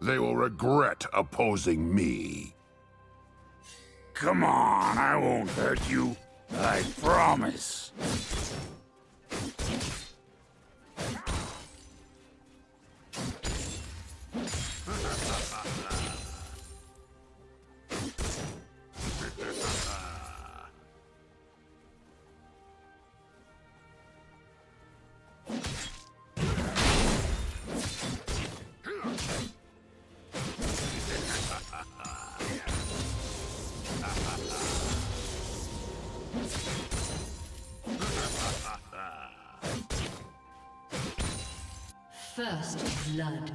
They will regret opposing me. Come on, I won't hurt you. I promise. Blood.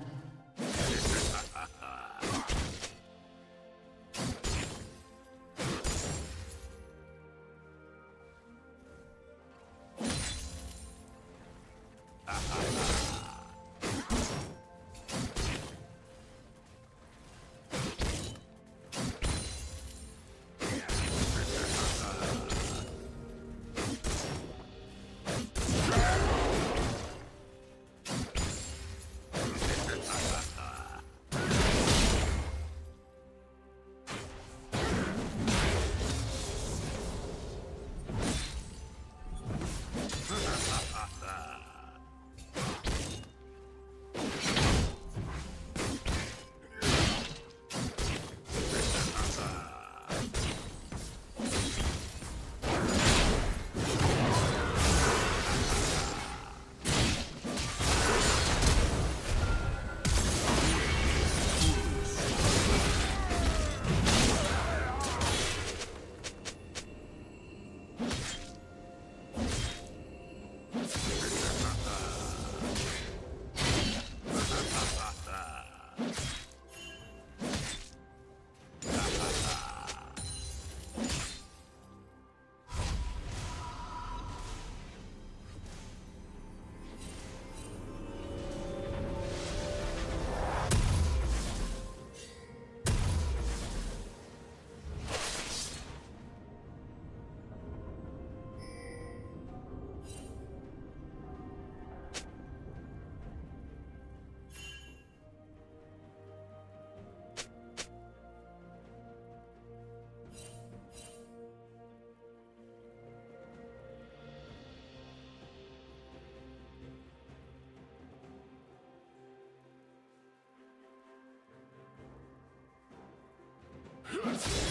Let's go.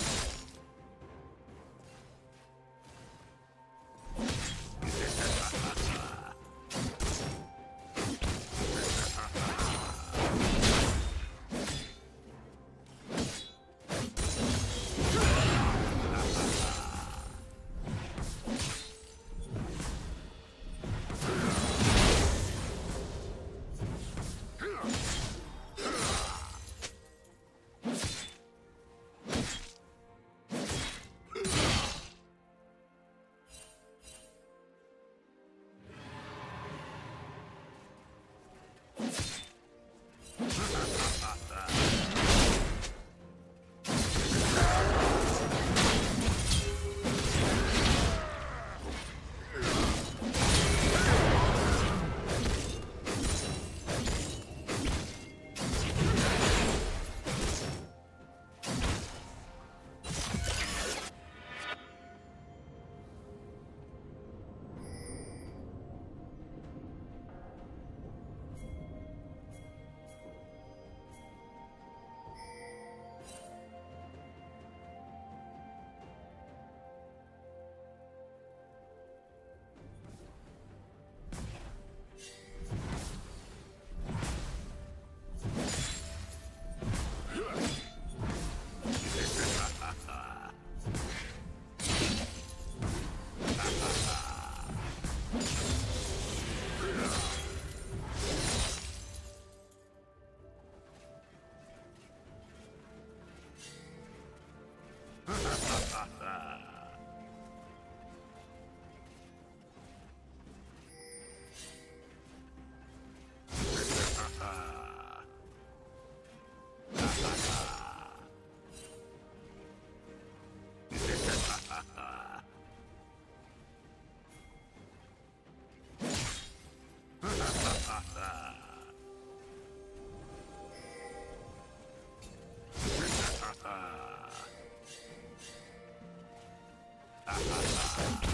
Ha ha ha! Ha, ha, ha.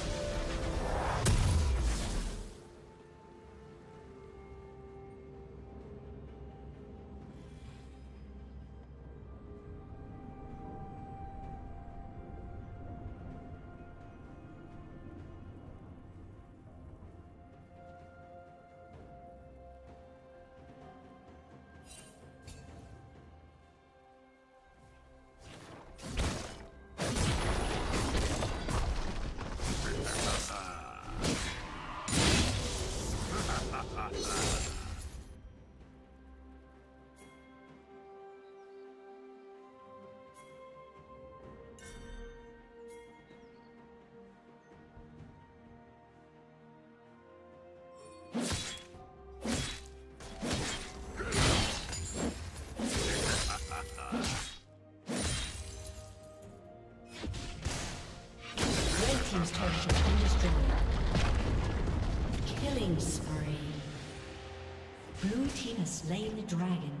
Turret has been destroyed. Killing spree. Blue team has slain the dragon.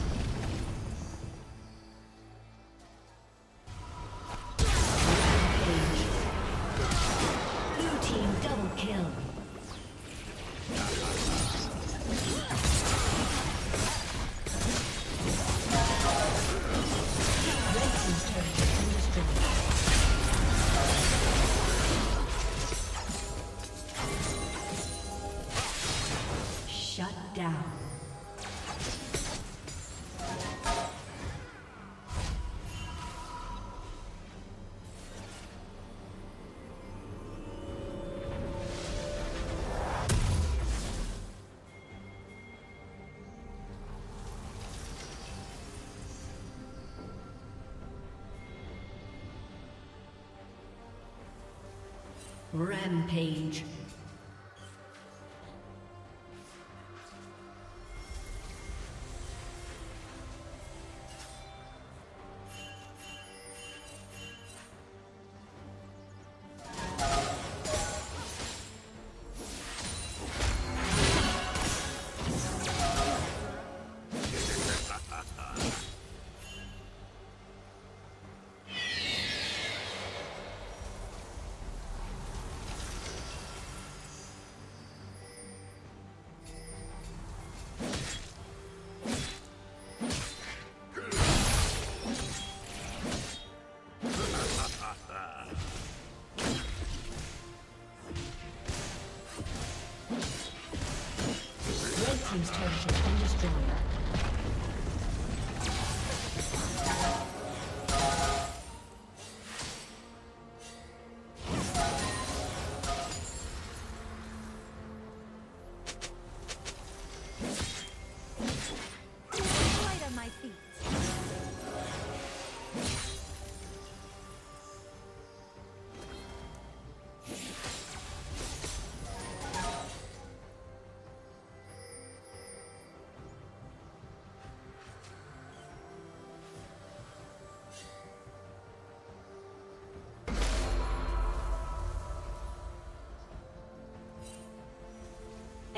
Rampage.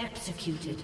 Executed.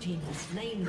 Team has slain.